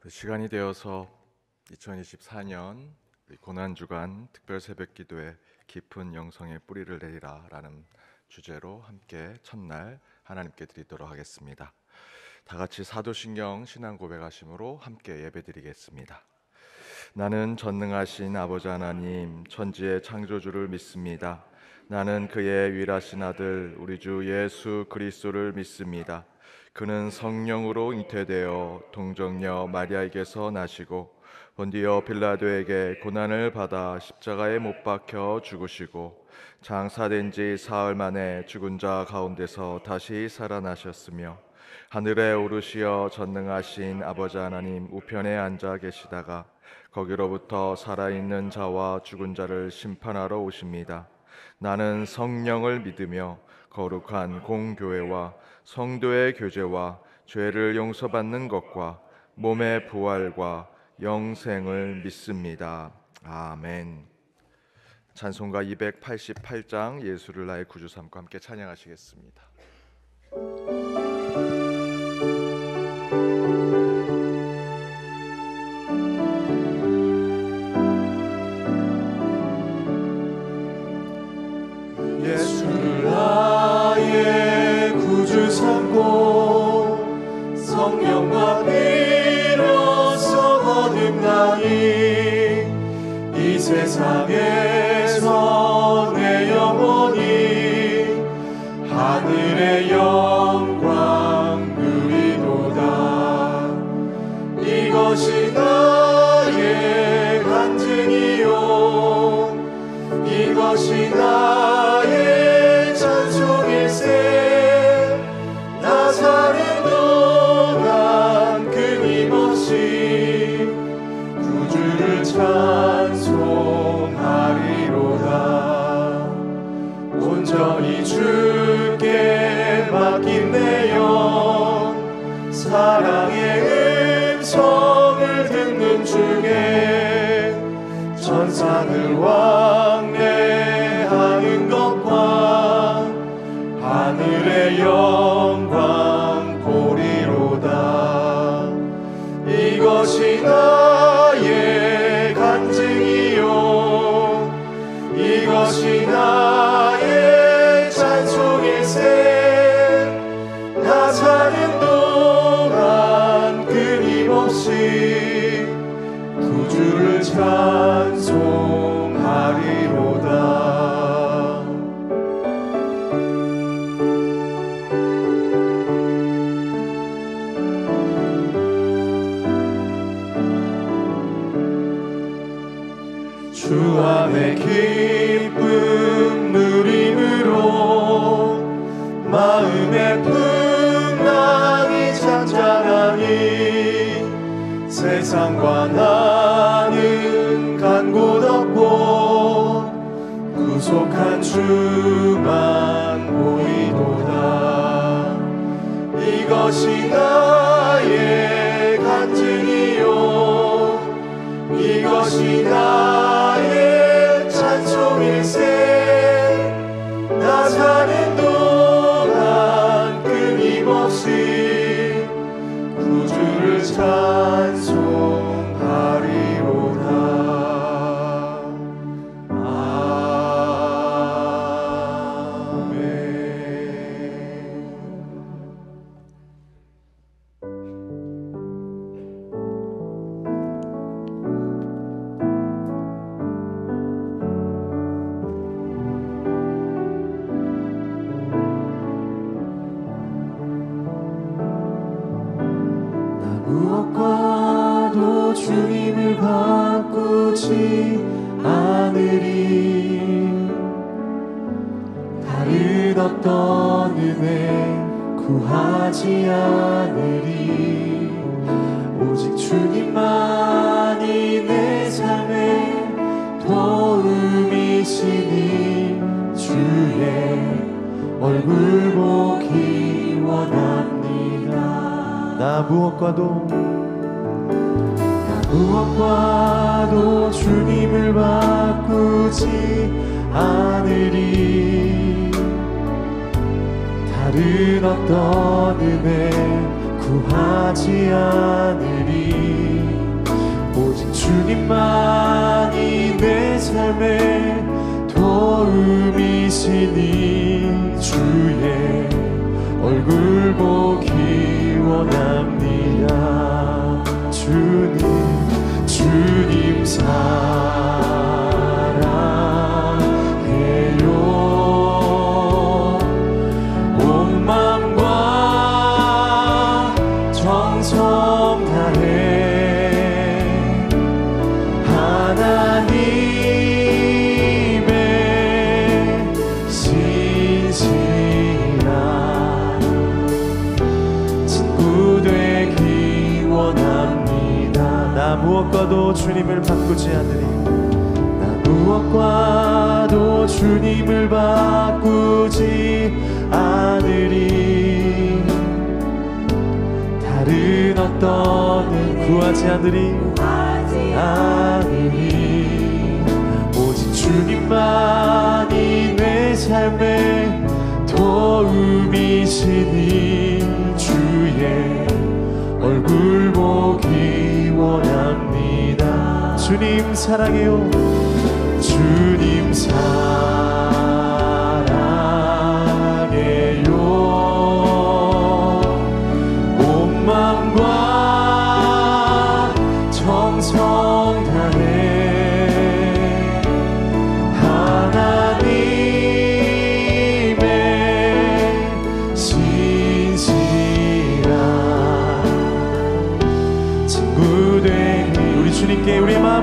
그 시간이 되어서 2024년 고난 주간 특별 새벽 기도에 깊은 영성의 뿌리를 내리라라는 주제로 함께 첫날 하나님께 드리도록 하겠습니다. 다 같이 사도신경 신앙 고백하심으로 함께 예배드리겠습니다. 나는 전능하신 아버지 하나님 천지의 창조주를 믿습니다. 나는 그의 위라신 아들 우리 주 예수 그리스도를 믿습니다. 그는 성령으로 잉태되어 동정녀 마리아에게서 나시고 본디어 빌라도에게 고난을 받아 십자가에 못 박혀 죽으시고 장사된 지 사흘 만에 죽은 자 가운데서 다시 살아나셨으며 하늘에 오르시어 전능하신 아버지 하나님 우편에 앉아 계시다가 거기로부터 살아있는 자와 죽은 자를 심판하러 오십니다. 나는 성령을 믿으며 거룩한 공교회와 성도의 교제와 죄를 용서받는 것과 몸의 부활과 영생을 믿습니다. 아멘. 찬송가 288장 예수를 나의 구주 삼고 함께 찬양하시겠습니다. 성령과 피로써 거듭나니 이 세상에서 내 영혼이 하늘의 나는 간곳 없고 구속한 주만 보이도다. 이것이 나의 간증이요. 이것이 나의 찬송일세. 나 사는 동안 끊임없이 구주를 찬송 다른 어떤 은혜 구하지 않으리. 주님만이 내 삶의 도움이시니 주의 얼굴 보기 원합니다. 주님 주님 사 무엇과도 주님을 바꾸지 않으리. 나 무엇과도 주님을 바꾸지 않으리. 다른 어떤 구하지 않으리. 않으리. 오직 주님만이 내 삶의 도움이시니 주의 얼굴 보기 원합니다 주님 사랑해요. 주님 사랑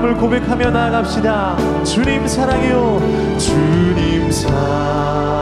마음을 고백하며 나아갑시다. 주님 사랑해요. 주님 사랑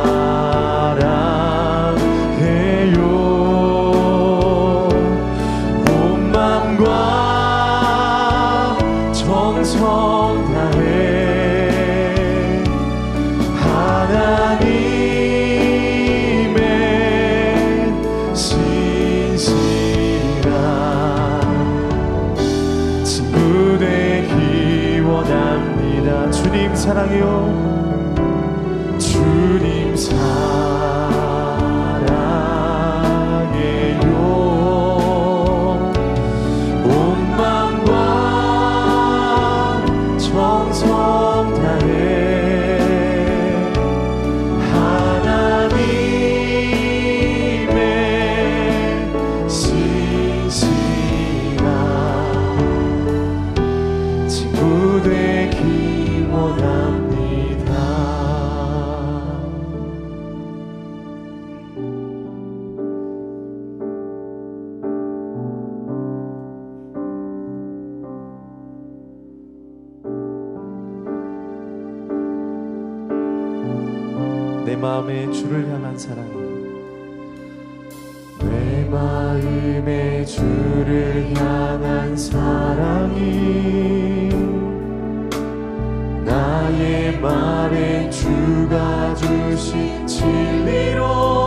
마음에 주를 향한 사랑이 나의 말에 주가 주신 진리로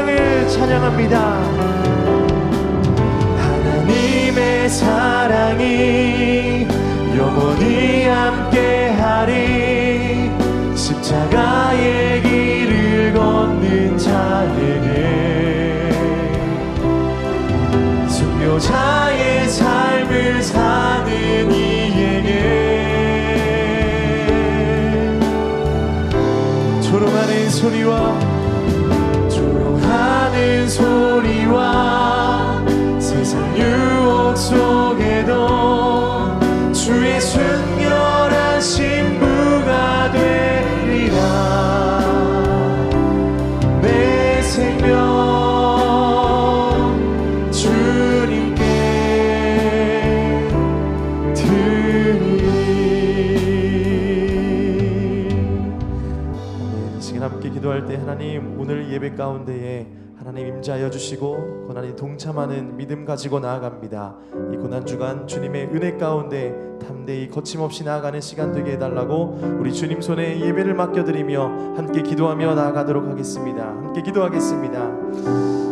사랑을 찬양합니다 예배 가운데에 하나님 임재하여 주시고 고난이 동참하는 믿음 가지고 나아갑니다. 이 고난 주간 주님의 은혜 가운데 담대히 거침없이 나아가는 시간 되게 해달라고 우리 주님 손에 예배를 맡겨드리며 함께 기도하며 나아가도록 하겠습니다. 함께 기도하겠습니다.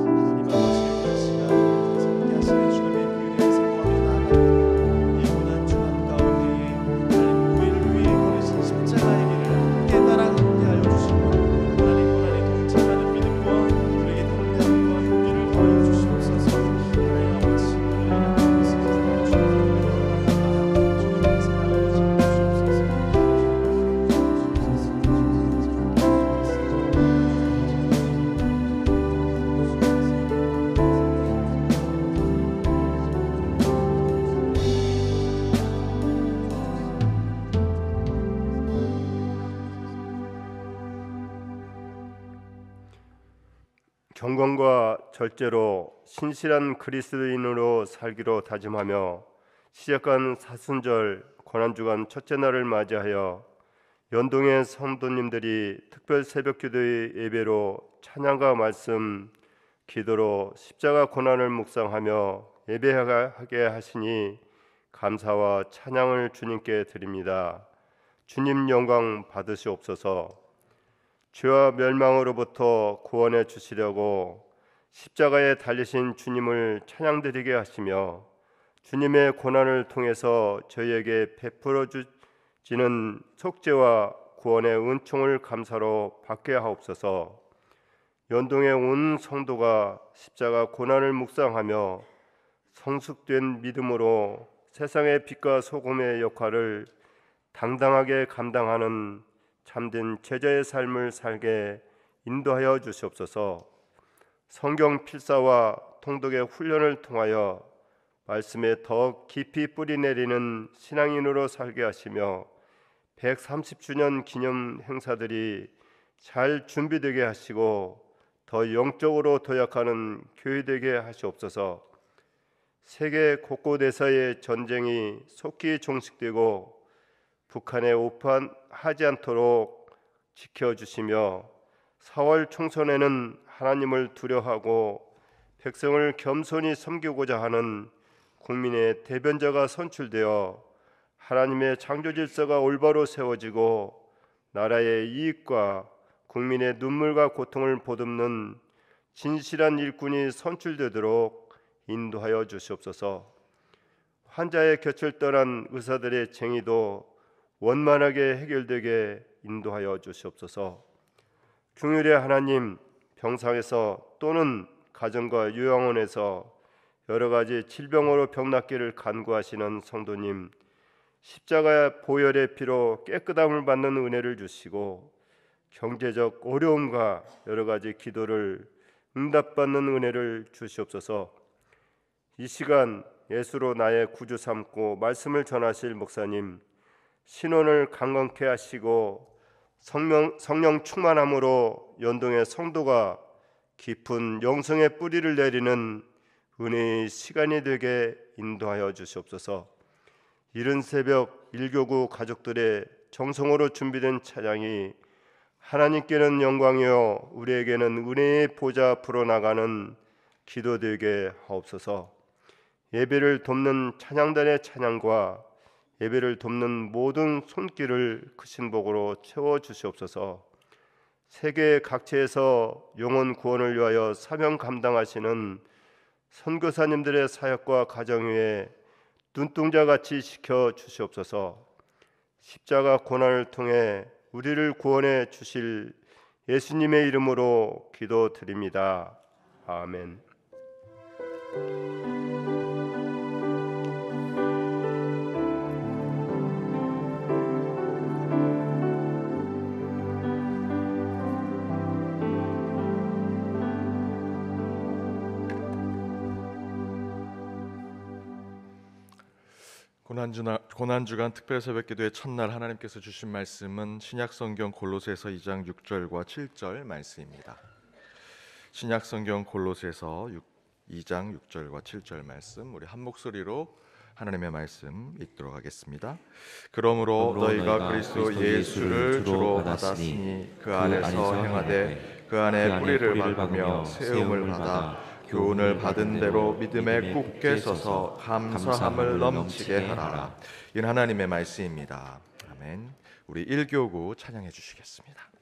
절제로 신실한 그리스도인으로 살기로 다짐하며 시작한 사순절 고난주간 첫째 날을 맞이하여 연동의 성도님들이 특별 새벽 기도의 예배로 찬양과 말씀, 기도로 십자가 고난을 묵상하며 예배하게 하시니 감사와 찬양을 주님께 드립니다. 주님 영광 받으시옵소서. 죄와 멸망으로부터 구원해 주시려고 십자가에 달리신 주님을 찬양드리게 하시며 주님의 고난을 통해서 저희에게 베풀어 주시는 속죄와 구원의 은총을 감사로 받게 하옵소서. 연동의 온 성도가 십자가 고난을 묵상하며 성숙된 믿음으로 세상의 빛과 소금의 역할을 당당하게 감당하는 참된 제자의 삶을 살게 인도하여 주시옵소서. 성경 필사와 통독의 훈련을 통하여 말씀에 더 깊이 뿌리 내리는 신앙인으로 살게 하시며 130주년 기념 행사들이 잘 준비되게 하시고 더 영적으로 도약하는 교회 되게 하시옵소서. 세계 곳곳에서의 전쟁이 속히 종식되고 북한에 오판하지 않도록 지켜주시며 4월 총선에는 하나님을 두려워하고 백성을 겸손히 섬기고자 하는 국민의 대변자가 선출되어 하나님의 창조 질서가 올바로 세워지고 나라의 이익과 국민의 눈물과 고통을 보듬는 진실한 일꾼이 선출되도록 인도하여 주시옵소서. 환자의 곁을 떠난 의사들의 쟁의도 원만하게 해결되게 인도하여 주시옵소서. 중율의 하나님 병상에서 또는 가정과 요양원에서 여러 가지 질병으로 병낫기를 간구하시는 성도님 십자가의 보혈의 피로 깨끗함을 받는 은혜를 주시고 경제적 어려움과 여러 가지 기도를 응답받는 은혜를 주시옵소서. 이 시간 예수로 나의 구주 삼고 말씀을 전하실 목사님 신원을 강건케 하시고 성령, 성령 충만함으로 연동의 성도가 깊은 영성의 뿌리를 내리는 은혜의 시간이 되게 인도하여 주시옵소서. 이른 새벽 일교구 가족들의 정성으로 준비된 찬양이 하나님께는 영광이요 우리에게는 은혜의 보좌 앞으로 나가는 기도되게 하옵소서. 예배를 돕는 찬양단의 찬양과 예배를 돕는 모든 손길을 크신 복으로 채워 주시옵소서. 세계 각지에서 영혼 구원을 위하여 사명 감당하시는 선교사님들의 사역과 가정 위에 눈동자 같이 지켜 주시옵소서. 십자가 고난을 통해 우리를 구원해 주실 예수님의 이름으로 기도드립니다. 아멘. 고난주나, 고난주간 특별 새벽기도의 첫날 하나님께서 주신 말씀은 신약성경 골로새서 2장 6절과 7절 말씀입니다. 신약성경 골로새서 6, 2장 6절과 7절 말씀 우리 한 목소리로 하나님의 말씀 읽도록 하겠습니다. 그러므로 그러므로 너희가 너희가 그리스도 예수를 주로 받았으니 그그 안에서 행하되 그 안에 그 뿌리를 박으며 세움을 받아 교훈을 받은 대로 믿음에 굳게 서서 감사함을 넘치게. 하라. 이는 하나님의 말씀입니다. 아멘. 우리 1교구 찬양해 주시겠습니다.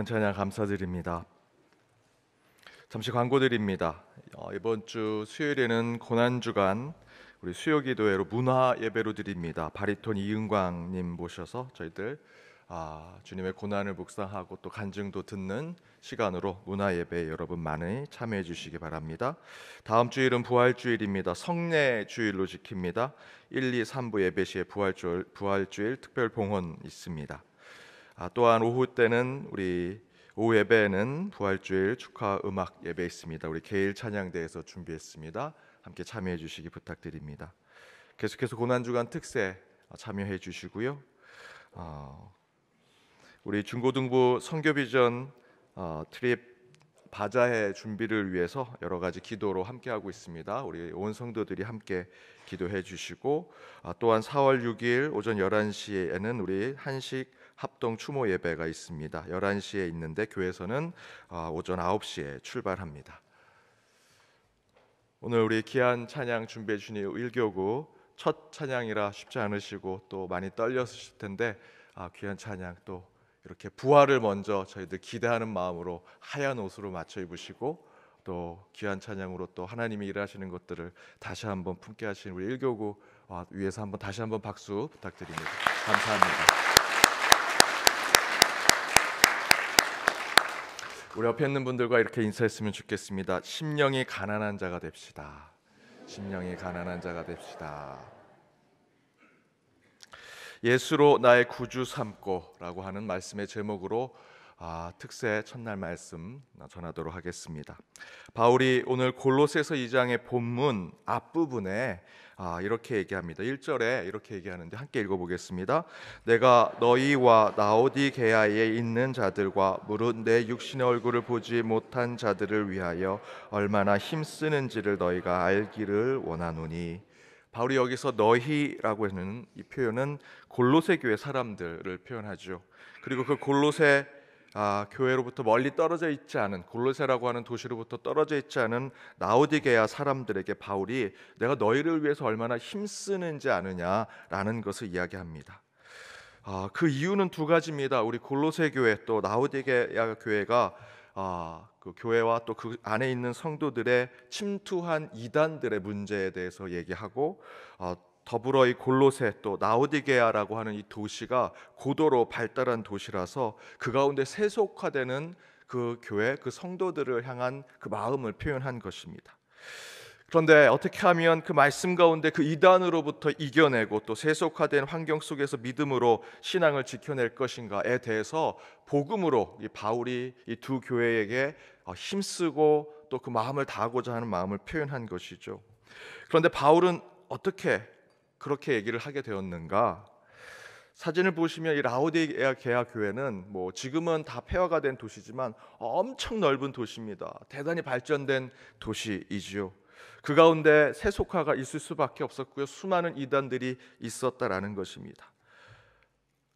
귀한 찬양 감사드립니다. 잠시 광고 드립니다. 어, 이번 주 수요일에는 고난 주간 우리 수요 기도회로 문화 예배로 드립니다. 바리톤 이은광님 모셔서 저희들 아, 주님의 고난을 묵상하고 또 간증도 듣는 시간으로 문화 예배 여러분 많이 참여해 주시기 바랍니다. 다음 주일은 부활 주일입니다. 성례 주일로 지킵니다. 1, 2, 3부 예배 시에 부활 주일 특별 봉헌 있습니다. 아, 또한 오후 때는 우리 오후 예배에는 부활주일 축하 음악 예배 있습니다. 우리 개일 찬양대에서 준비했습니다. 함께 참여해 주시기 부탁드립니다. 계속해서 고난 주간 특세 참여해 주시고요. 어, 우리 중고등부 선교 비전 어, 트립 바자회 준비를 위해서 여러 가지 기도로 함께 하고 있습니다. 우리 온 성도들이 함께 기도해 주시고 아, 또한 4월 6일 오전 11시에는 우리 한식 합동 추모 예배가 있습니다. 11시에 있는데 교회에서는 아, 오전 9시에 출발합니다. 오늘 우리 귀한 찬양 준비해 주신 일교구 첫 찬양이라 쉽지 않으시고 또 많이 떨렸을 텐데 아, 귀한 찬양 또 이렇게 부활을 먼저 저희들 기대하는 마음으로 하얀 옷으로 맞춰 입으시고 또 귀한 찬양으로 또 하나님이 일하시는 것들을 다시 한번 품게 하신 우리 일교구 위해서 한번 다시 한번 박수 부탁드립니다. 감사합니다. 우리 옆에 있는 분들과 이렇게 인사했으면 좋겠습니다. 심령이 가난한 자가 됩시다. 심령이 가난한 자가 됩시다. 예수로 나의 구주 삼고라고 하는 말씀의 제목으로 아, 특세 첫날 말씀 전하도록 하겠습니다. 바울이 오늘 골로새서 2장의 본문 앞부분에 아, 이렇게 얘기합니다. 1절에 이렇게 얘기하는데 함께 읽어보겠습니다. 내가 너희와 나오디게아에 있는 자들과 무릇 내 육신의 얼굴을 보지 못한 자들을 위하여 얼마나 힘쓰는지를 너희가 알기를 원하노니 바울이 여기서 너희라고 하는 이 표현은 골로새 교회 사람들을 표현하죠. 그리고 그 골로새 아, 교회로부터 멀리 떨어져 있지 않은 골로새라고 하는 도시로부터 떨어져 있지 않은 나오디게아 사람들에게 바울이 내가 너희를 위해서 얼마나 힘쓰는지 아느냐라는 것을 이야기합니다. 아, 그 이유는 두 가지입니다. 우리 골로새 교회 또 나오디게아 교회가 아, 그 교회와 또 그 안에 있는 성도들의 침투한 이단들의 문제에 대해서 얘기하고 아, 더불어 이 골로새 또 나오디게아라고 하는 이 도시가 고도로 발달한 도시라서 그 가운데 세속화되는 그 교회 그 성도들을 향한 그 마음을 표현한 것입니다. 그런데 어떻게 하면 그 말씀 가운데 그 이단으로부터 이겨내고 또 세속화된 환경 속에서 믿음으로 신앙을 지켜낼 것인가에 대해서 복음으로 이 바울이 이 두 교회에게 어, 힘쓰고 또 그 마음을 다하고자 하는 마음을 표현한 것이죠. 그런데 바울은 어떻게 그렇게 얘기를 하게 되었는가? 사진을 보시면 이 라오디게아 교회는 뭐 지금은 다 폐허가 된 도시지만 엄청 넓은 도시입니다. 대단히 발전된 도시이지요. 그 가운데 세속화가 있을 수밖에 없었고요. 수많은 이단들이 있었다라는 것입니다.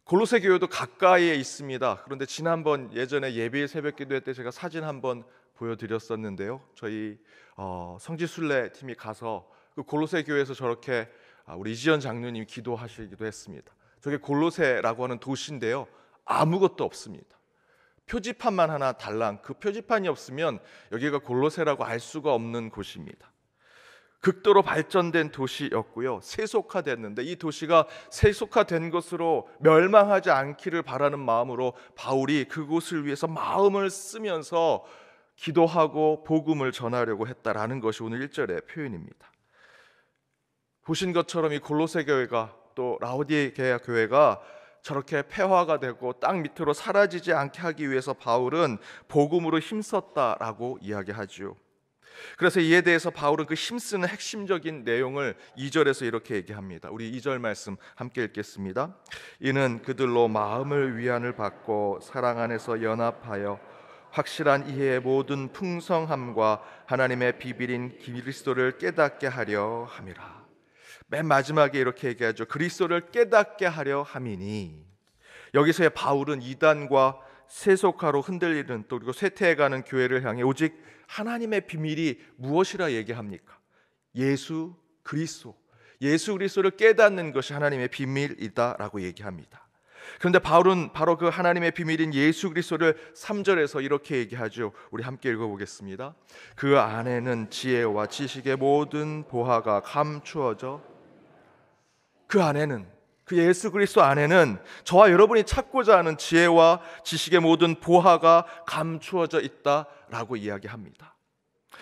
골로새 교회도 가까이에 있습니다. 그런데 지난번 예전에 예비 새벽 기도회 때 제가 사진 한번 보여드렸었는데요. 저희 어, 성지순례 팀이 가서 그 골로새 교회에서 저렇게 아, 우리 이지연 장로님이 기도하시기도 했습니다. 저게 골로새라고 하는 도시인데요. 아무것도 없습니다. 표지판만 하나 달랑 그 표지판이 없으면 여기가 골로새라고 알 수가 없는 곳입니다. 극도로 발전된 도시였고요. 세속화됐는데 이 도시가 세속화된 것으로 멸망하지 않기를 바라는 마음으로 바울이 그곳을 위해서 마음을 쓰면서 기도하고 복음을 전하려고 했다라는 것이 오늘 1절의 표현입니다. 보신 것처럼 이 골로새 교회가 또 라오디게아 교회가 저렇게 폐화가 되고 땅 밑으로 사라지지 않게 하기 위해서 바울은 복음으로 힘썼다라고 이야기하지요. 그래서 이에 대해서 바울은 그 힘쓰는 핵심적인 내용을 2절에서 이렇게 얘기합니다. 우리 2절 말씀 함께 읽겠습니다. 이는 그들로 마음을 위안을 받고 사랑 안에서 연합하여 확실한 이해의 모든 풍성함과 하나님의 비밀인 그리스도를 깨닫게 하려 함이라. 맨 마지막에 이렇게 얘기하죠. 그리스도를 깨닫게 하려 함이니 여기서의 바울은 이단과 세속화로 흔들리는 또 그리고 쇠퇴해가는 교회를 향해 오직 하나님의 비밀이 무엇이라 얘기합니까? 예수 그리스도. 예수 그리스도를 깨닫는 것이 하나님의 비밀이다라고 얘기합니다. 그런데 바울은 바로 그 하나님의 비밀인 예수 그리스도를 3절에서 이렇게 얘기하죠. 우리 함께 읽어 보겠습니다. 그 안에는 지혜와 지식의 모든 보화가 감추어져 그 안에는 그 예수 그리스도 안에는 저와 여러분이 찾고자 하는 지혜와 지식의 모든 보화가 감추어져 있다라고 이야기합니다.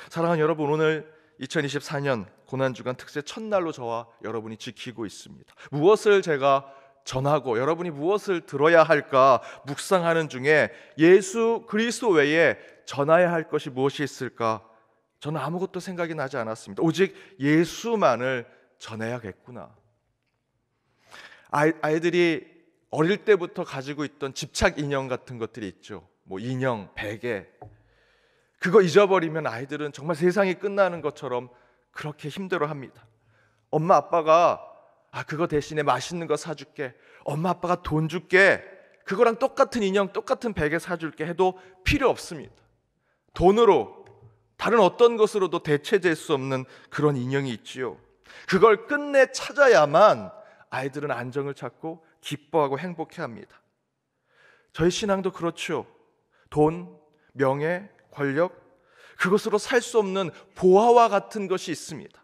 사랑하는 여러분 오늘 2024년 고난주간 특세 첫날로 저와 여러분이 지키고 있습니다. 무엇을 제가 전하고 여러분이 무엇을 들어야 할까 묵상하는 중에 예수 그리스도 외에 전해야 할 것이 무엇이 있을까? 저는 아무것도 생각이 나지 않았습니다. 오직 예수만을 전해야겠구나. 아이, 아이들이 어릴 때부터 가지고 있던 집착 인형 같은 것들이 있죠. 뭐 인형, 베개. 그거 잊어버리면 아이들은 정말 세상이 끝나는 것처럼 그렇게 힘들어 합니다. 엄마 아빠가 아 그거 대신에 맛있는 거 사줄게. 엄마 아빠가 돈 줄게. 그거랑 똑같은 인형, 똑같은 베개 사줄게 해도 필요 없습니다. 돈으로 다른 어떤 것으로도 대체될 수 없는 그런 인형이 있지요. 그걸 끝내 찾아야만 아이들은 안정을 찾고 기뻐하고 행복해 합니다. 저희 신앙도 그렇죠. 돈, 명예, 권력 그것으로 살 수 없는 보화와 같은 것이 있습니다.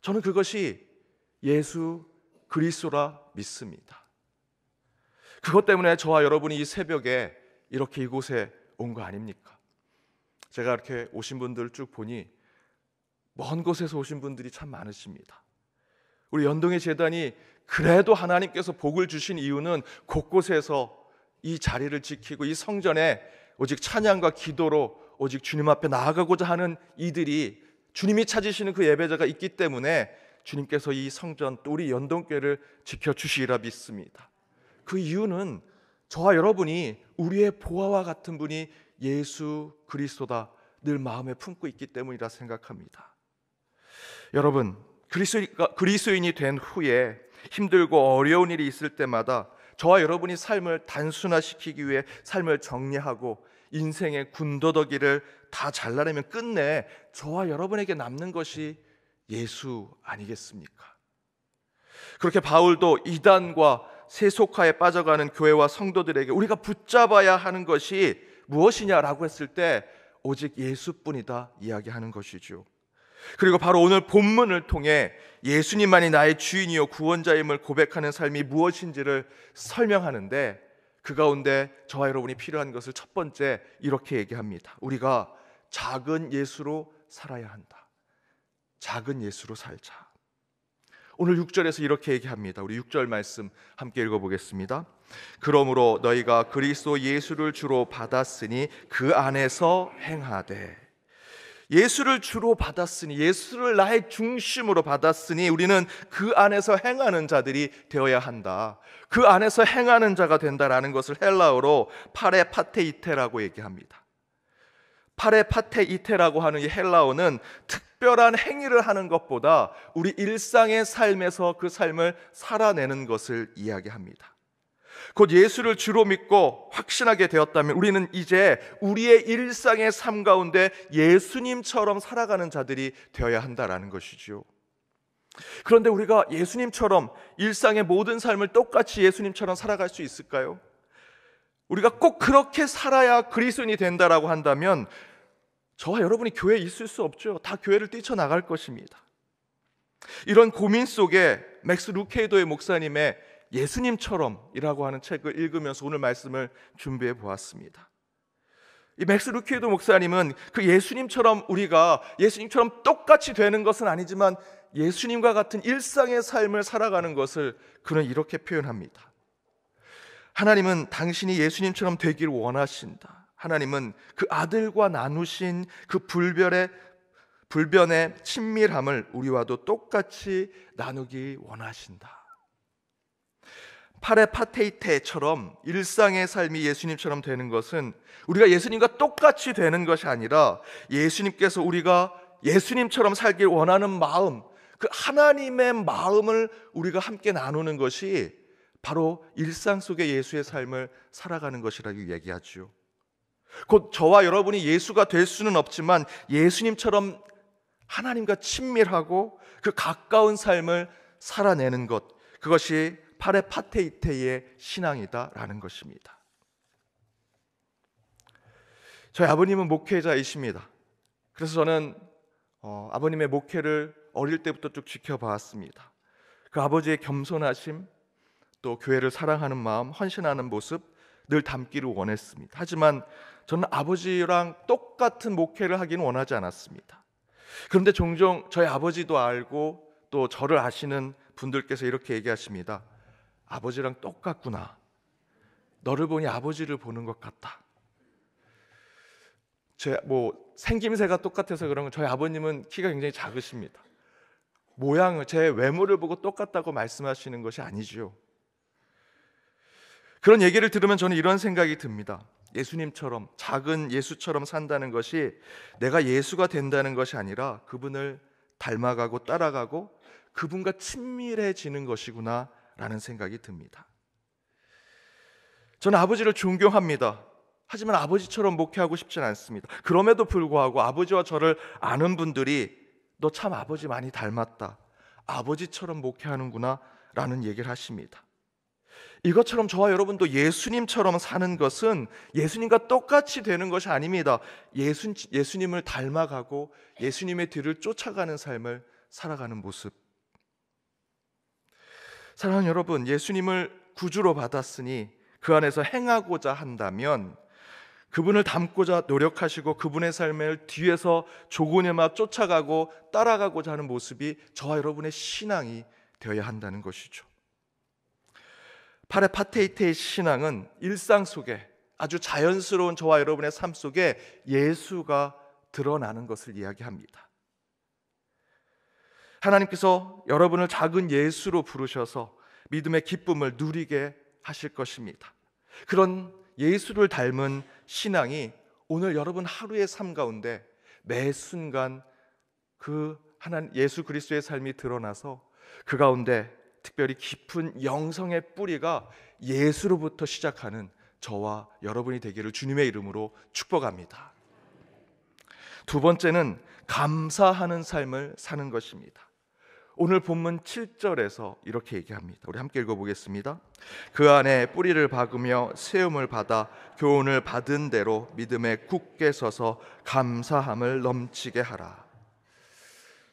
저는 그것이 예수 그리스도라 믿습니다. 그것 때문에 저와 여러분이 이 새벽에 이렇게 이곳에 온 거 아닙니까? 제가 이렇게 오신 분들 쭉 보니 먼 곳에서 오신 분들이 참 많으십니다. 우리 연동의 재단이 그래도 하나님께서 복을 주신 이유는 곳곳에서 이 자리를 지키고 이 성전에 오직 찬양과 기도로 오직 주님 앞에 나아가고자 하는 이들이 주님이 찾으시는 그 예배자가 있기 때문에 주님께서 이 성전 또 우리 연동교회를 지켜 주시리라 믿습니다. 그 이유는 저와 여러분이 우리의 보아와 같은 분이 예수 그리스도다 늘 마음에 품고 있기 때문이라 생각합니다. 여러분 그리스도인이 된 후에 힘들고 어려운 일이 있을 때마다 저와 여러분이 삶을 단순화시키기 위해 삶을 정리하고 인생의 군더더기를 다 잘라내면 끝내 저와 여러분에게 남는 것이 예수 아니겠습니까? 그렇게 바울도 이단과 세속화에 빠져가는 교회와 성도들에게 우리가 붙잡아야 하는 것이 무엇이냐라고 했을 때 오직 예수뿐이다 이야기하는 것이죠. 그리고 바로 오늘 본문을 통해 예수님만이 나의 주인이요 구원자임을 고백하는 삶이 무엇인지를 설명하는데 그 가운데 저와 여러분이 필요한 것을 첫 번째 이렇게 얘기합니다. 우리가 작은 예수로 살아야 한다. 작은 예수로 살자. 오늘 6절에서 이렇게 얘기합니다. 우리 6절 말씀 함께 읽어 보겠습니다. 그러므로 너희가 그리스도 예수를 주로 받았으니 그 안에서 행하되 예수를 주로 받았으니 예수를 나의 중심으로 받았으니 우리는 그 안에서 행하는 자들이 되어야 한다. 그 안에서 행하는 자가 된다라는 것을 헬라어로 파레 파테이테라고 얘기합니다. 파레 파테이테라고 하는 이 헬라어는 특별한 행위를 하는 것보다 우리 일상의 삶에서 그 삶을 살아내는 것을 이야기합니다. 곧 예수를 주로 믿고 확신하게 되었다면 우리는 이제 우리의 일상의 삶 가운데 예수님처럼 살아가는 자들이 되어야 한다라는 것이지요. 그런데 우리가 예수님처럼 일상의 모든 삶을 똑같이 예수님처럼 살아갈 수 있을까요? 우리가 꼭 그렇게 살아야 그리스도인이 된다라고 한다면 저와 여러분이 교회에 있을 수 없죠. 다 교회를 뛰쳐나갈 것입니다. 이런 고민 속에 맥스 루케이도의 목사님의 예수님처럼이라고 하는 책을 읽으면서 오늘 말씀을 준비해 보았습니다. 이 맥스 루케이도 목사님은 그 예수님처럼 우리가 예수님처럼 똑같이 되는 것은 아니지만 예수님과 같은 일상의 삶을 살아가는 것을 그는 이렇게 표현합니다. 하나님은 당신이 예수님처럼 되기를 원하신다. 하나님은 그 아들과 나누신 그 불변의 불변의 친밀함을 우리와도 똑같이 나누기 원하신다. 파레파테이테처럼 일상의 삶이 예수님처럼 되는 것은 우리가 예수님과 똑같이 되는 것이 아니라 예수님께서 우리가 예수님처럼 살길 원하는 마음, 그 하나님의 마음을 우리가 함께 나누는 것이 바로 일상 속의 예수의 삶을 살아가는 것이라고 얘기하지요. 곧 저와 여러분이 예수가 될 수는 없지만 예수님처럼 하나님과 친밀하고 그 가까운 삶을 살아내는 것, 그것이 파레파테이테의 신앙이다라는 것입니다. 저희 아버님은 목회자이십니다. 그래서 저는 어, 아버님의 목회를 어릴 때부터 쭉 지켜봤습니다. 그 아버지의 겸손하심, 또 교회를 사랑하는 마음, 헌신하는 모습 늘 담기를 원했습니다. 하지만 저는 아버지랑 똑같은 목회를 하기는 원하지 않았습니다. 그런데 종종 저희 아버지도 알고 또 저를 아시는 분들께서 이렇게 얘기하십니다. 아버지랑 똑같구나. 너를 보니 아버지를 보는 것 같다. 제 뭐 생김새가 똑같아서 그런 건 저희 아버님은 키가 굉장히 작으십니다. 모양을 제 외모를 보고 똑같다고 말씀하시는 것이 아니지요. 그런 얘기를 들으면 저는 이런 생각이 듭니다. 예수님처럼 작은 예수처럼 산다는 것이 내가 예수가 된다는 것이 아니라 그분을 닮아가고 따라가고 그분과 친밀해지는 것이구나 라는 생각이 듭니다. 저는 아버지를 존경합니다. 하지만 아버지처럼 목회하고 싶진 않습니다. 그럼에도 불구하고 아버지와 저를 아는 분들이 너 참 아버지 많이 닮았다. 아버지처럼 목회하는구나 라는 얘기를 하십니다. 이것처럼 저와 여러분도 예수님처럼 사는 것은 예수님과 똑같이 되는 것이 아닙니다. 예수, 예수님을 닮아가고 예수님의 뒤를 쫓아가는 삶을 살아가는 모습. 사랑하는 여러분, 예수님을 구주로 받았으니 그 안에서 행하고자 한다면 그분을 닮고자 노력하시고 그분의 삶을 뒤에서 조곤에막 쫓아가고 따라가고자 하는 모습이 저와 여러분의 신앙이 되어야 한다는 것이죠. 파레파테이테의 신앙은 일상 속에 아주 자연스러운 저와 여러분의 삶 속에 예수가 드러나는 것을 이야기합니다. 하나님께서 여러분을 작은 예수로 부르셔서 믿음의 기쁨을 누리게 하실 것입니다. 그런 예수를 닮은 신앙이 오늘 여러분 하루의 삶 가운데 매 순간 그 하나님 예수 그리스도의 삶이 드러나서 그 가운데 특별히 깊은 영성의 뿌리가 예수로부터 시작하는 저와 여러분이 되기를 주님의 이름으로 축복합니다. 두 번째는 감사하는 삶을 사는 것입니다. 오늘 본문 7절에서 이렇게 얘기합니다. 우리 함께 읽어보겠습니다. 그 안에 뿌리를 박으며 세움을 받아 교훈을 받은 대로 믿음에 굳게 서서 감사함을 넘치게 하라.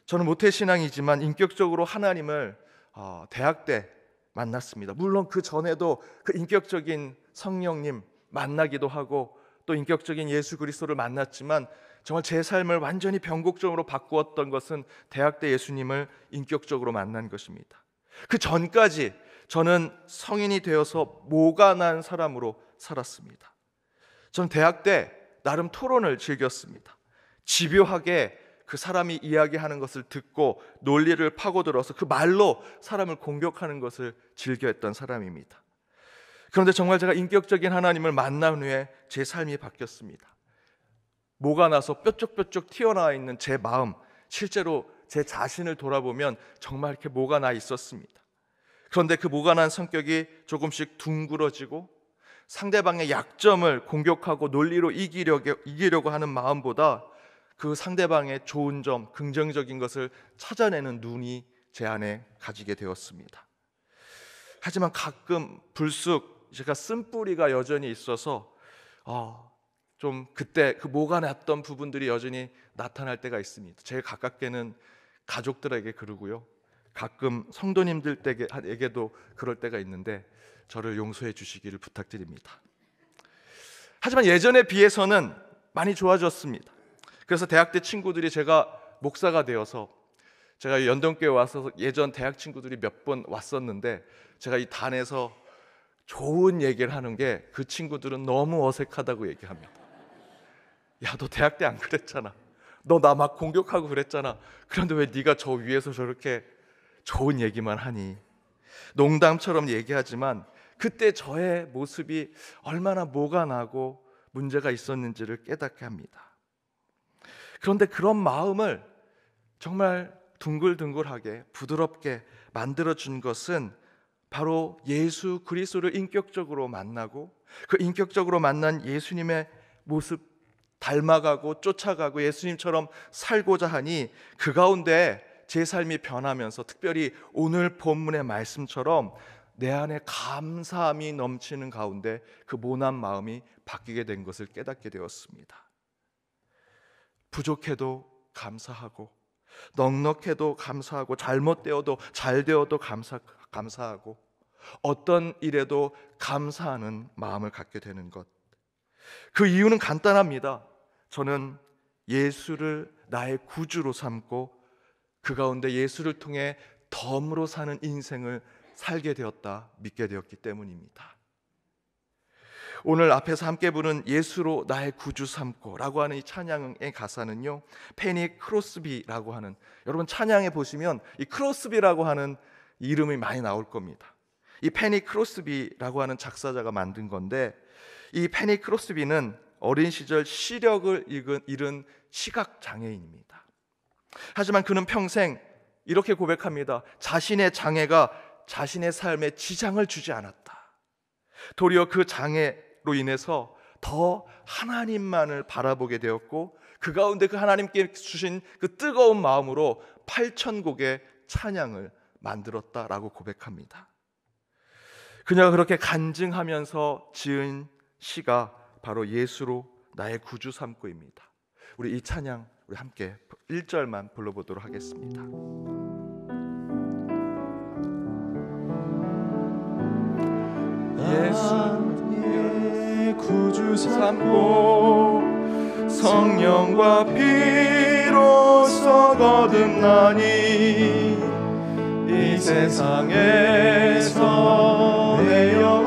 저는 모태 신앙이지만 인격적으로 하나님을 어, 대학 때 만났습니다. 물론 그 전에도 그 인격적인 성령님 만나기도 하고 또 인격적인 예수 그리스도를 만났지만 정말 제 삶을 완전히 변곡적으로 바꾸었던 것은 대학 때 예수님을 인격적으로 만난 것입니다. 그 전까지 저는 성인이 되어서 모가 난 사람으로 살았습니다. 전 대학 때 나름 토론을 즐겼습니다. 집요하게 그 사람이 이야기하는 것을 듣고 논리를 파고들어서 그 말로 사람을 공격하는 것을 즐겨했던 사람입니다. 그런데 정말 제가 인격적인 하나님을 만난 후에 제 삶이 바뀌었습니다. 모가 나서 뾰족뾰족 튀어나와 있는 제 마음, 실제로 제 자신을 돌아보면 정말 이렇게 모가 나 있었습니다. 그런데 그 모가 난 성격이 조금씩 둥그러지고 상대방의 약점을 공격하고 논리로 이기려고, 이기려고 하는 마음보다 그 상대방의 좋은 점, 긍정적인 것을 찾아내는 눈이 제 안에 가지게 되었습니다. 하지만 가끔 불쑥 제가 쓴 뿌리가 여전히 있어서 어, 좀 그때 그 모가 났던 부분들이 여전히 나타날 때가 있습니다. 제일 가깝게는 가족들에게 그러고요. 가끔 성도님들에게도 그럴 때가 있는데 저를 용서해 주시기를 부탁드립니다. 하지만 예전에 비해서는 많이 좋아졌습니다. 그래서 대학 때 친구들이 제가 목사가 되어서 제가 연동교회 와서 예전 대학 친구들이 몇 번 왔었는데 제가 이 단에서 좋은 얘기를 하는 게 그 친구들은 너무 어색하다고 얘기합니다. 야, 너 대학 때 안 그랬잖아. 너 나 막 공격하고 그랬잖아. 그런데 왜 네가 저 위에서 저렇게 좋은 얘기만 하니? 농담처럼 얘기하지만 그때 저의 모습이 얼마나 뭐가 나고 문제가 있었는지를 깨닫게 합니다. 그런데 그런 마음을 정말 둥글둥글하게 부드럽게 만들어 준 것은 바로 예수 그리스도를 인격적으로 만나고 그 인격적으로 만난 예수님의 모습 닮아가고 쫓아가고 예수님처럼 살고자 하니 그 가운데 제 삶이 변하면서 특별히 오늘 본문의 말씀처럼 내 안에 감사함이 넘치는 가운데 그 모난 마음이 바뀌게 된 것을 깨닫게 되었습니다. 부족해도 감사하고 넉넉해도 감사하고 잘못되어도 잘되어도 감사 감사하고 어떤 일에도 감사하는 마음을 갖게 되는 것. 그 이유는 간단합니다. 저는 예수를 나의 구주로 삼고 그 가운데 예수를 통해 덤으로 사는 인생을 살게 되었다 믿게 되었기 때문입니다. 오늘 앞에서 함께 부른 예수로 나의 구주 삼고라고 하는 이 찬양의 가사는요. 페니 크로스비라고 하는 여러분 찬양에 보시면 이 크로스비라고 하는 이름이 많이 나올 겁니다. 이 페니 크로스비라고 하는 작사자가 만든 건데 이 페니 크로스비는 어린 시절 시력을 잃은, 시각 장애인입니다. 하지만 그는 평생 이렇게 고백합니다. 자신의 장애가 자신의 삶에 지장을 주지 않았다. 도리어 그 장애로 인해서 더 하나님만을 바라보게 되었고 그 가운데 그 하나님께 주신 그 뜨거운 마음으로 8천 곡의 찬양을 만들었다라고 고백합니다. 그녀가 그렇게 간증하면서 지은 시가 바로 예수로 나의 구주 삼고입니다. 우리 이 찬양 우리 함께 1절만 불러보도록 하겠습니다. 예수의 구주 삼고 성령과 피로써 거듭나니 이 세상에서 내영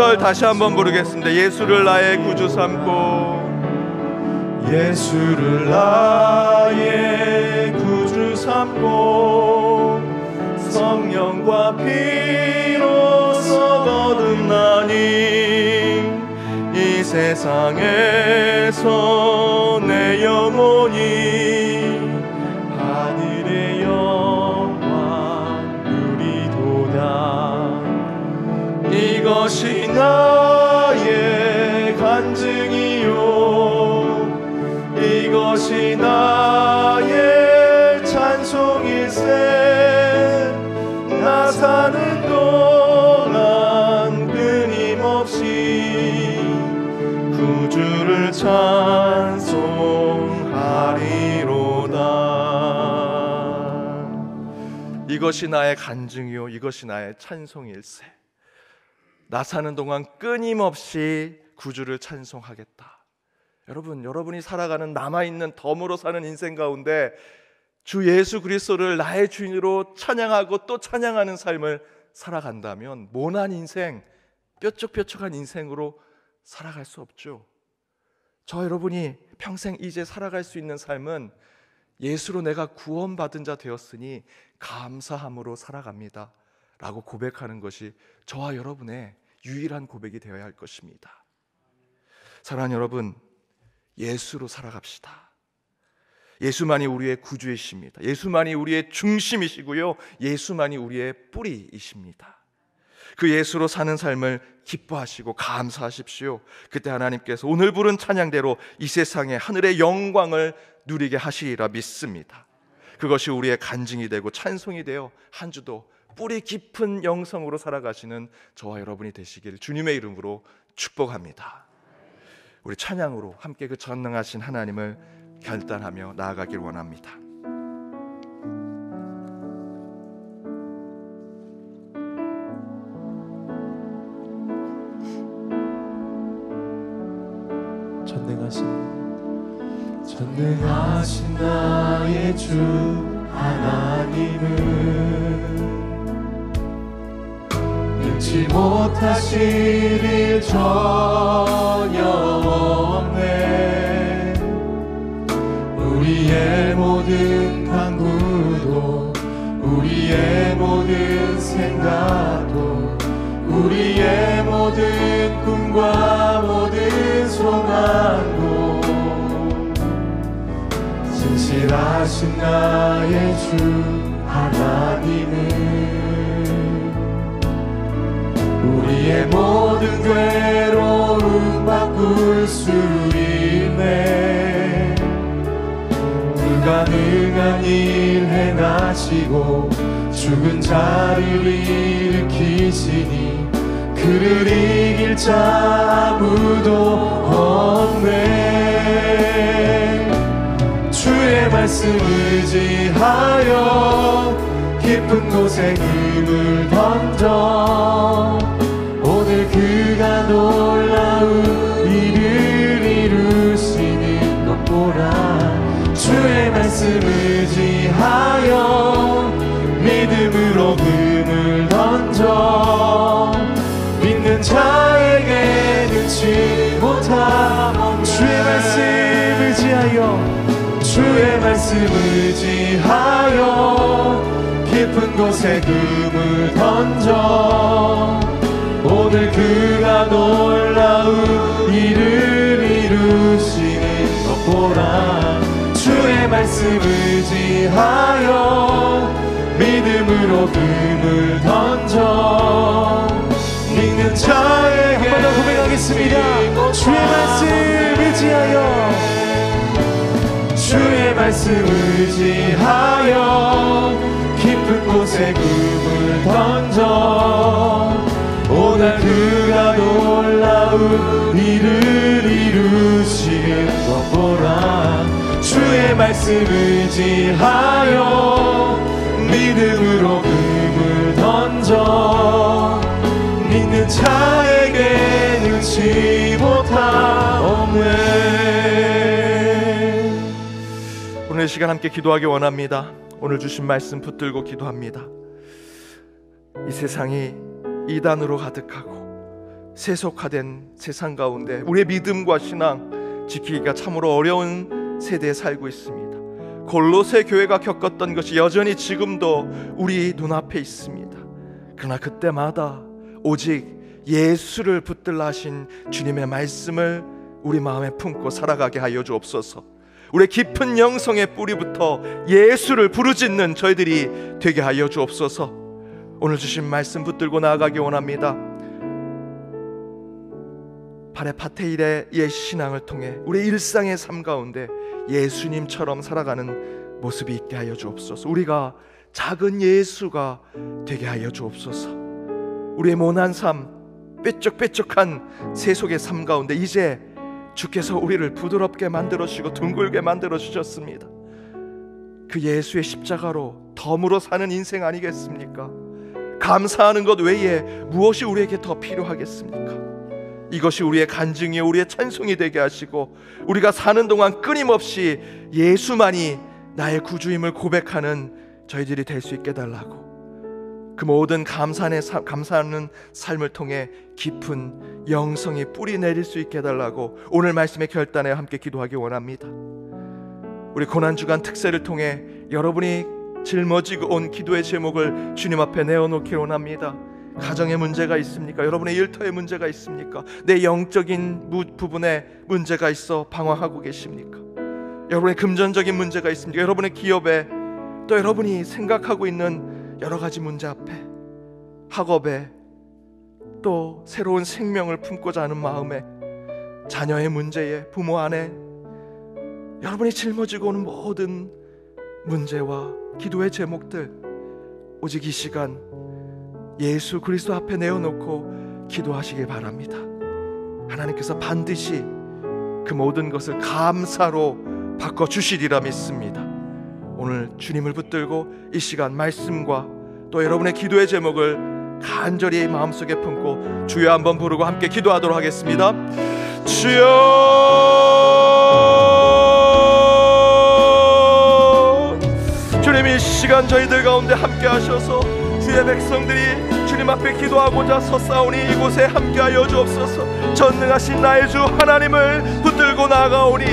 1절 다시 한번 부르겠습니다. 예수를 나의 구주 삼고. 예수를 나의 구주 삼고 성령과 피로써 거듭나니 이 세상에서 내 영혼이 이것이 나의 간증이요. 이것이 나의 찬송일세 나 사는 동안 끊임없이 구주를 찬송하리로다. 이것이 나의 간증이요. 이것이 나의 찬송일세 나 사는 동안 끊임없이 구주를 찬송하겠다. 여러분, 여러분이 살아가는 남아 있는 덤으로 사는 인생 가운데 주 예수 그리스도를 나의 주인으로 찬양하고 또 찬양하는 삶을 살아간다면 모난 인생, 뾰족뾰족한 인생으로 살아갈 수 없죠. 저 여러분이 평생 이제 살아갈 수 있는 삶은 예수로 내가 구원받은 자 되었으니 감사함으로 살아갑니다. 라고 고백하는 것이 저와 여러분의 유일한 고백이 되어야 할 것입니다. 사랑하는 여러분, 예수로 살아갑시다. 예수만이 우리의 구주이십니다. 예수만이 우리의 중심이시고요. 예수만이 우리의 뿌리이십니다. 그 예수로 사는 삶을 기뻐하시고 감사하십시오. 그때 하나님께서 오늘 부른 찬양대로 이 세상의 하늘의 영광을 누리게 하시리라 믿습니다. 그것이 우리의 간증이 되고 찬송이 되어 한 주도 뿌리 깊은 영성으로 살아가시는 저와 여러분이 되시길 주님의 이름으로 축복합니다. 우리 찬양으로 함께 그 전능하신 하나님을 결단하며 나아가길 원합니다. 전능하신 전능하신 나의 주 하나님은 능치 못하실 일 전혀 없네. 우리의 모든 간구도 우리의 모든 생각도 우리의 모든 꿈과 모든 소망도 진실하신 나의 주 하나님은 우리의 모든 괴로움 바꿀 수 있네. 불가능한 일 행하시고 죽은 자를 일으키시니 그를 이길 자 아무도 없네. 주의 말씀 의지하여 깊은 곳에 금을 던져 그가 놀라운 일을 이루시는 것 보라 주의 말씀 의지하여 믿음으로 금을 던져 믿는 자에게 능치 못함 주의 말씀 의지하여 주의 말씀 의지하여 깊은 곳에 금을 던져 오늘 그가 놀라운 일을 이루시는 것 보라 주의 말씀 의지하여 믿음으로 금을 던져 믿는 자에게 한 번 더 고백하겠습니다. 주의 말씀 의지하여. 주의 말씀 의지하여 깊은 곳에 금을 던져 오늘 그가 놀라운 일을 이루시는 것 보라 주의 말씀 의지하여 믿음으로 금을 던져 믿는 자에게 능치 못함 없네 오늘 이 시간 함께 기도하기 원합니다. 오늘 주신 말씀 붙들고 기도합니다. 이 세상이 이단으로 가득하고 세속화된 세상 가운데 우리의 믿음과 신앙 지키기가 참으로 어려운 세대에 살고 있습니다. 골로새 교회가 겪었던 것이 여전히 지금도 우리 눈앞에 있습니다. 그러나 그때마다 오직 예수를 붙들라 하신 주님의 말씀을 우리 마음에 품고 살아가게 하여 주옵소서. 우리 깊은 영성의 뿌리부터 예수를 부르짖는 저희들이 되게 하여 주옵소서. 오늘 주신 말씀 붙들고 나아가기 원합니다. 발의 파테일의 옛 신앙을 통해 우리 일상의 삶 가운데 예수님처럼 살아가는 모습이 있게 하여 주옵소서. 우리가 작은 예수가 되게 하여 주옵소서. 우리의 모난 삶, 뾰족뾰족한 세속의 삶 가운데 이제 주께서 우리를 부드럽게 만들어 주시고 둥글게 만들어 주셨습니다. 그 예수의 십자가로 덤으로 사는 인생 아니겠습니까? 감사하는 것 외에 무엇이 우리에게 더 필요하겠습니까? 이것이 우리의 간증이요 우리의 찬송이 되게 하시고 우리가 사는 동안 끊임없이 예수만이 나의 구주임을 고백하는 저희들이 될 수 있게 달라고 그 모든 감사의 사- 감사하는 삶을 통해 깊은 영성이 뿌리 내릴 수 있게 해달라고 오늘 말씀의 결단에 함께 기도하기 원합니다. 우리 고난 주간 특세를 통해 여러분이 짊어지고 온 기도의 제목을 주님 앞에 내어놓기 원합니다. 가정에 문제가 있습니까? 여러분의 일터에 문제가 있습니까? 내 영적인 무- 부분에 문제가 있어 방황하고 계십니까? 여러분의 금전적인 문제가 있습니까? 여러분의 기업에 또 여러분이 생각하고 있는 여러 가지 문제 앞에 학업에 또 새로운 생명을 품고자 하는 마음에 자녀의 문제에 부모 안에 여러분이 짊어지고 오는 모든 문제와 기도의 제목들 오직 이 시간 예수 그리스도 앞에 내어놓고 기도하시길 바랍니다. 하나님께서 반드시 그 모든 것을 감사로 바꿔 주시리라 믿습니다. 오늘 주님을 붙들고 이 시간 말씀과 또 여러분의 기도의 제목을 간절히 마음속에 품고 주여 한번 부르고 함께 기도하도록 하겠습니다. 주여 주님 이 시간 저희들 가운데 함께 하셔서 주의 백성들이 주님 앞에 기도하고자 섰사오니 이곳에 함께하여 주옵소서. 전능하신 나의 주 하나님을 붙들고 나아가오니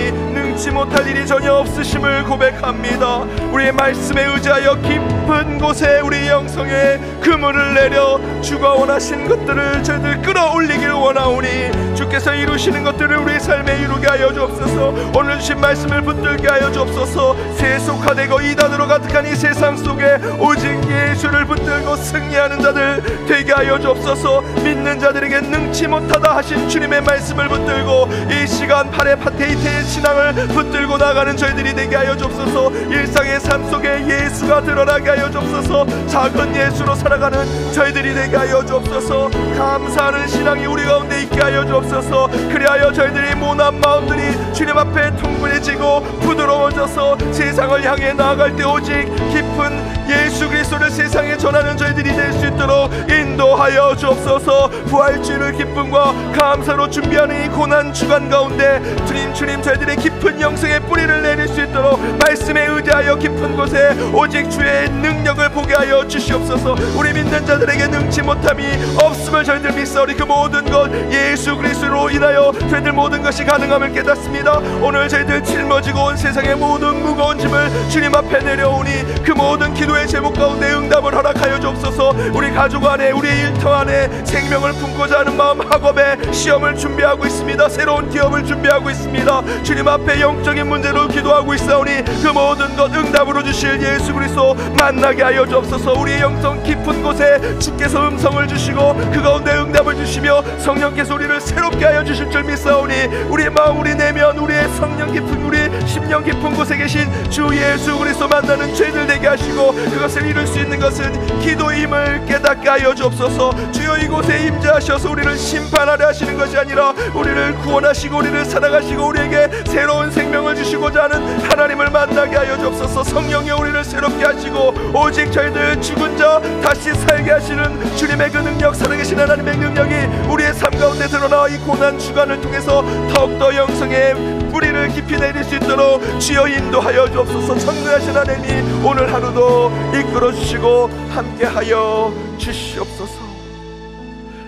능 능치 못할 일이 전혀 없으심을 고백합니다. 우리의 말씀에 의지하여 깊은 곳에 우리 영성에 그물을 내려 주가 원하신 것들을 저희들 끌어올리길 원하오니 주께서 이루시는 것들을 우리 삶에 이루게 하여 주옵소서. 오늘 주신 말씀을 붙들게 하여 주옵소서. 세속화되고 이단으로 가득한 이 세상 속에 오직 예수를 붙들고 승리하는 자들 되게 하여 주옵소서 믿는 자들에게 능치 못하다 하신 주님의 말씀을 붙들고 이 시간 파레파테이테의 신앙을 붙들고 나가는 저희들이 되게 하여 주옵소서. 일상의 삶 속에 예수가 드러나게 하여 주옵소서. 작은 예수로 살아가는 저희들이 되게 하여 주옵소서. 감사하는 신앙이 우리 가운데 있게 하여 주옵소서. 그리하여 저희들이 모난 마음들이 주님 앞에 통분해지고 부드러워져서 세상을 향해 나아갈 때 오직 깊은 예수 그리스도를 세상에 전하는 저희들이 될 수 있도록 인도하여 주옵소서. 부활주를 기쁨과 감사로 준비하는 이 고난 주간 가운데 주님 주님 저희들의 깊은 영성의 뿌리를 내릴 수 있도록 말씀에 의지하여 깊은 곳에 오직 주의 능력을 보게 하여 주시옵소서. 우리 믿는 자들에게 능치 못함이 없음을 저희들 믿사오니 그 모든 것 예수 그리스도로 인하여 저희들 모든 것이 가능함을 깨닫습니다. 오늘 저희들 짊어지고 온 세상의 모든 무거운 짐을 주님 앞에 내려오니 그 모든 기도의 제목 가운데 응답을 허락하여 주옵소서. 우리 가족 안에 우리의 일터 안에 생명을 품고자 하는 마음 학업에 시험을 준비하고 있습니다. 새로운 기업을 준비하고 있습니다. 주님 앞에 영적인 문제로 기도하고 있사오니 그 모든 것 응답으로 주실 예수 그리스도 만나게 하여 주옵소서. 우리의 영성 깊은 곳에 주께서 음성을 주시고 그 가운데 응답을 주시며 성령께서 우리를 새롭게 하여 주실 줄 믿사오니 우리의 마음 우리 내면 우리의 성령 깊은 우리 심령 깊은 곳에 계신 주 예수 그리스도 만나는 죄들 되게 하시고 그것을 이룰 수 있는 것은 기도임을 깨닫게 하여 주옵소서. 주여 이곳에 임재하셔서 우리를 심판하려 하시 는 것이 아니라 우리를 구원하시고 우리를 사랑하시고 우리에게 새로운 생명을 주시고자 하는 하나님을 만나게 하여 주옵소서. 성령이 우리를 새롭게 하시고 오직 저희들 죽은 자 다시 살게 하시는 주님의 그 능력 살아계신 하나님의 능력이 우리의 삶 가운데 드러나 이 고난 주간을 통해서 더욱더 영성의 뿌리를 깊이 내릴 수 있도록 주여 인도하여 주옵소서. 청구하신 하나님이 오늘 하루도 이끌어 주시고 함께하여 주시옵소서.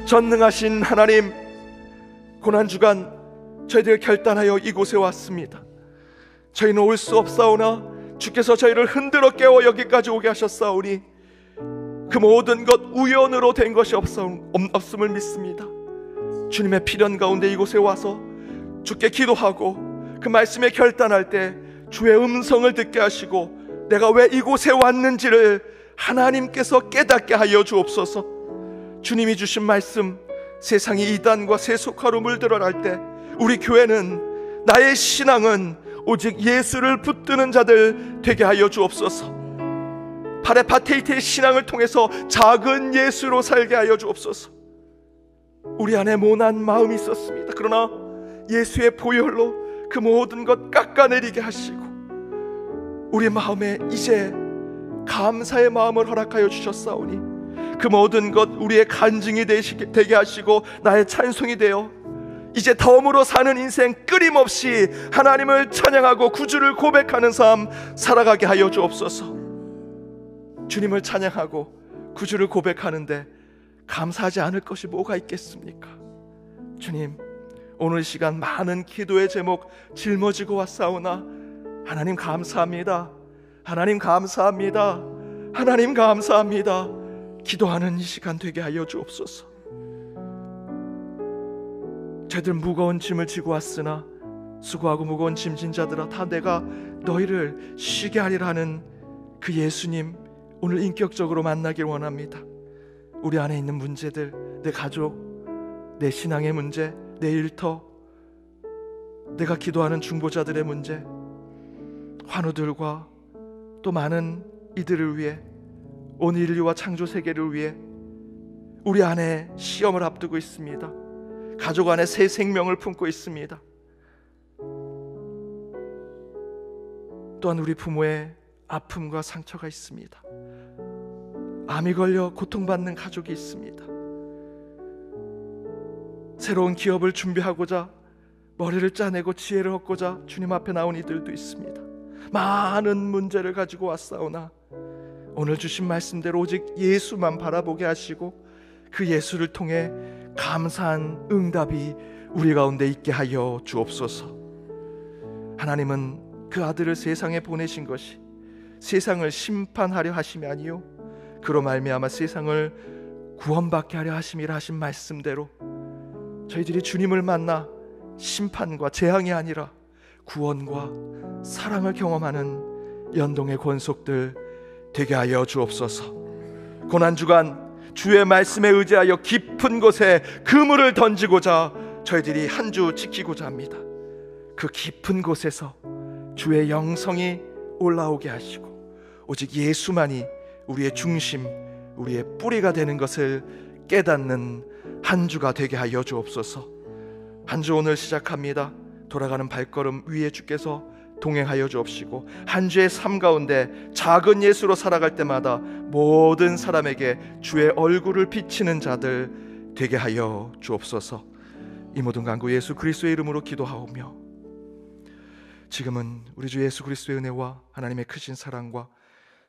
전능하신 하나님 고난 주간 저희들 결단하여 이곳에 왔습니다 저희는 올 수 없사오나 주께서 저희를 흔들어 깨워 여기까지 오게 하셨사오니 그 모든 것 우연으로 된 것이 없음을 믿습니다 주님의 필연 가운데 이곳에 와서 주께 기도하고 그 말씀에 결단할 때 주의 음성을 듣게 하시고 내가 왜 이곳에 왔는지를 하나님께서 깨닫게 하여 주옵소서. 주님이 주신 말씀 세상이 이단과 세속화로 물들어갈 때 우리 교회는 나의 신앙은 오직 예수를 붙드는 자들 되게 하여 주옵소서. 파레파테이트의 신앙을 통해서 작은 예수로 살게 하여 주옵소서. 우리 안에 모난 마음이 있었습니다. 그러나 예수의 보혈로 그 모든 것 깎아내리게 하시고 우리 마음에 이제 감사의 마음을 허락하여 주셨사오니 그 모든 것 우리의 간증이 되시게, 되게 하시고 나의 찬송이 되어 이제 덤으로 사는 인생 끊임없이 하나님을 찬양하고 구주를 고백하는 삶 살아가게 하여 주옵소서. 주님을 찬양하고 구주를 고백하는데 감사하지 않을 것이 뭐가 있겠습니까? 주님, 오늘 시간 많은 기도의 제목 짊어지고 왔사오나 하나님 감사합니다. 하나님 감사합니다. 하나님 감사합니다. 기도하는 이 시간 되게 하여 주옵소서. 저희들 무거운 짐을 지고 왔으나 수고하고 무거운 짐진 자들아 다 내가 너희를 쉬게 하리라 하는 그 예수님 오늘 인격적으로 만나길 원합니다. 우리 안에 있는 문제들, 내 가족, 내 신앙의 문제, 내 일터, 내가 기도하는 중보자들의 문제, 환우들과 또 많은 이들을 위해 온 인류와 창조 세계를 위해 우리 안에 시험을 앞두고 있습니다. 가족 안에 새 생명을 품고 있습니다. 또한 우리 부모의 아픔과 상처가 있습니다. 암이 걸려 고통받는 가족이 있습니다. 새로운 기업을 준비하고자 머리를 짜내고 지혜를 얻고자 주님 앞에 나온 이들도 있습니다. 많은 문제를 가지고 왔사오나 오늘 주신 말씀대로 오직 예수만 바라보게 하시고 그 예수를 통해 감사한 응답이 우리 가운데 있게 하여 주옵소서. 하나님은 그 아들을 세상에 보내신 것이 세상을 심판하려 하심이 아니요 그로 말미암아 세상을 구원받게 하려 하심이라 하신 말씀대로 저희들이 주님을 만나 심판과 재앙이 아니라 구원과 사랑을 경험하는 연동의 권속들 되게 하여 주옵소서. 고난 주간 주의 말씀에 의지하여 깊은 곳에 그물을 던지고자 저희들이 한 주 지키고자 합니다. 그 깊은 곳에서 주의 영성이 올라오게 하시고 오직 예수만이 우리의 중심, 우리의 뿌리가 되는 것을 깨닫는 한 주가 되게 하여 주옵소서. 한 주 오늘 시작합니다. 돌아가는 발걸음 위에 주께서 동행하여 주옵시고 한 주의 삶 가운데 작은 예수로 살아갈 때마다 모든 사람에게 주의 얼굴을 비치는 자들 되게 하여 주옵소서. 이 모든 간구 예수 그리스도의 이름으로 기도하오며 지금은 우리 주 예수 그리스도의 은혜와 하나님의 크신 사랑과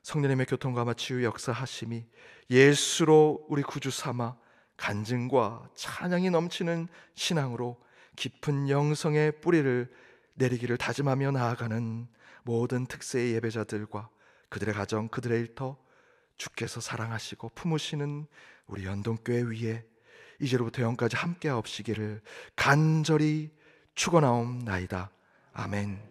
성령님의 교통과 치유 역사하심이 예수로 우리 구주 삼아 간증과 찬양이 넘치는 신앙으로 깊은 영성의 뿌리를 내리기를 다짐하며 나아가는 모든 특세의 예배자들과 그들의 가정, 그들의 일터 주께서 사랑하시고 품으시는 우리 연동교회 위에 이제로부터 영까지 함께 하옵시기를 간절히 축원하옵나이다. 아멘.